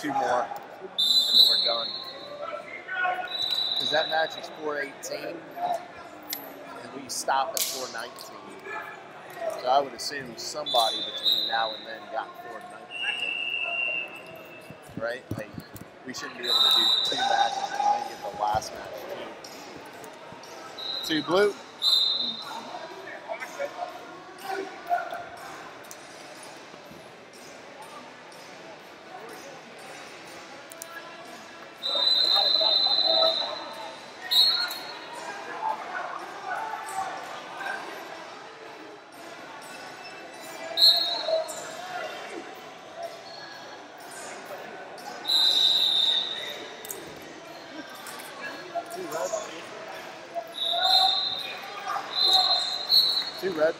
two more, and then we're done. Because that match is 418, and we stop at 419. So I would assume somebody between now and then got 419. Right? Like, we shouldn't be able to do two matches and then get the last match too. Two blue. Two red.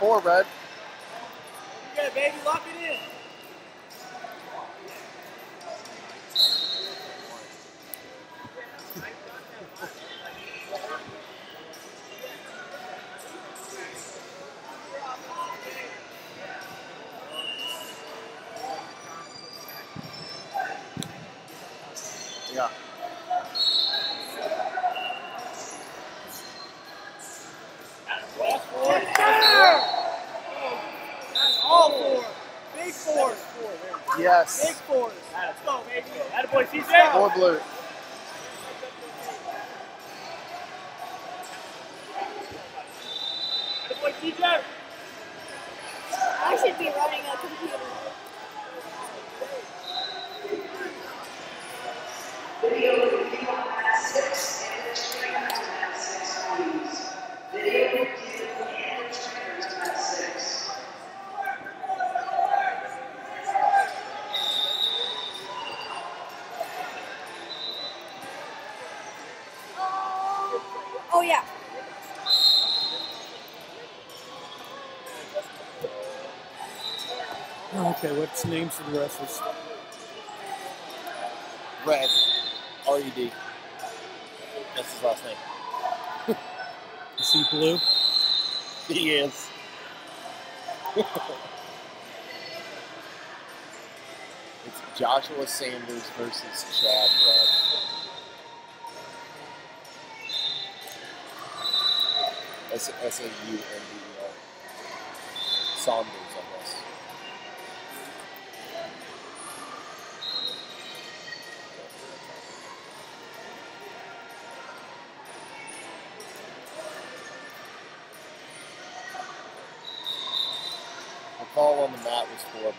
Two red. Four red. Okay, baby, lock it in. Yeah. That's all four. Big fours. Big Yes. fours. Let's go, baby. Attaboy, CJ. Four blue. Attaboy, CJ. I should be running a computer. Video review on mat six and the trainer to mat six, please. Video review and the trainer to mat six. Oh yeah. Okay, what's the names of the wrestlers? Red. R E D. That's his last name. Is he blue? He is. it's Joshua Sanders versus Chad Red. S S A U N D E R. Saunders, I guess. The call on the mat was four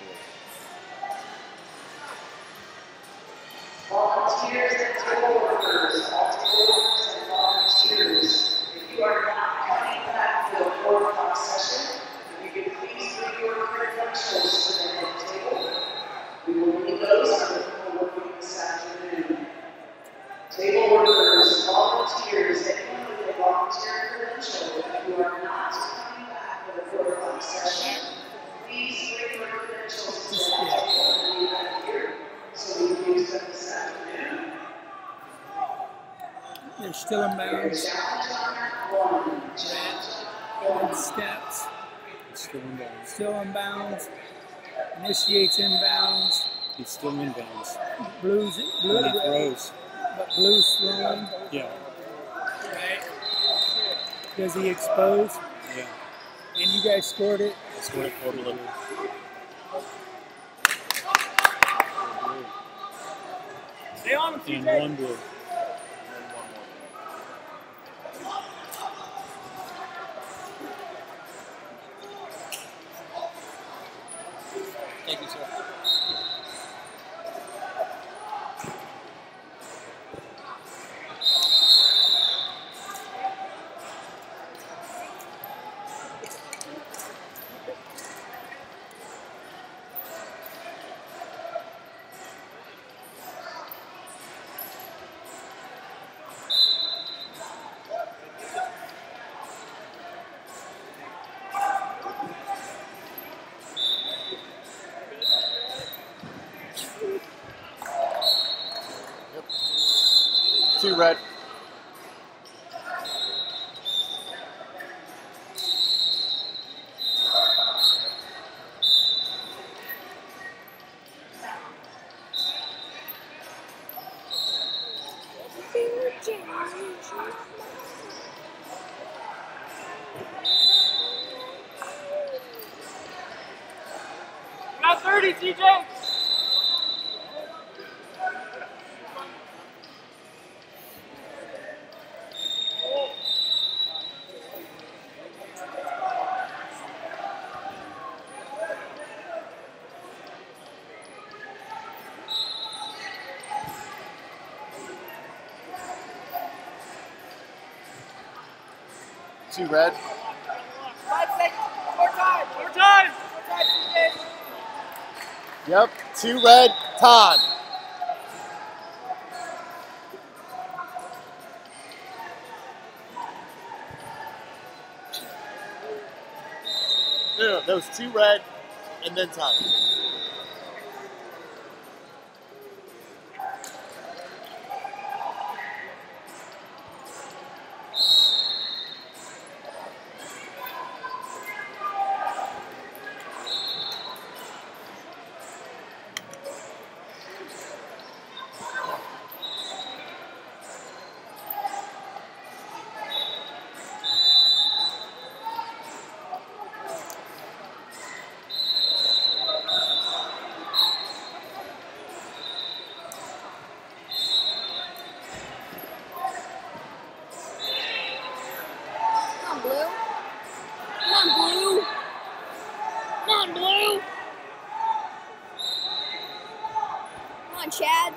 They're still in bounds. Challenge on one, challenge Red steps. Still in bounds. Still in bounds. Initiates inbounds. He's still in bounds. Blues, blue, And he throws. but blues throwing. Yeah, Right. Does he expose? yeah. And you guys scored it. I scored it four blue. Stay on him, And CJ. one blue. Thank you, sir. Red. Got 30, TJ. Two red. Five seconds. More time. More time. More time, TJ. Yep. Two red. Time. No, no, those two red and then time. Come on, Blue. Come on, Blue. Come on, Blue. Come on, Chad.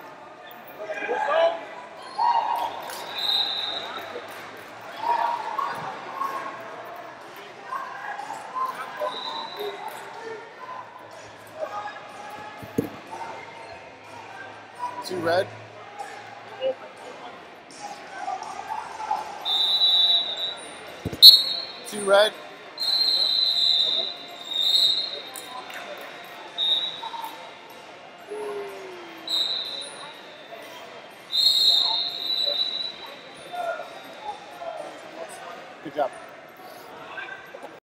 Two red. Two red. Job.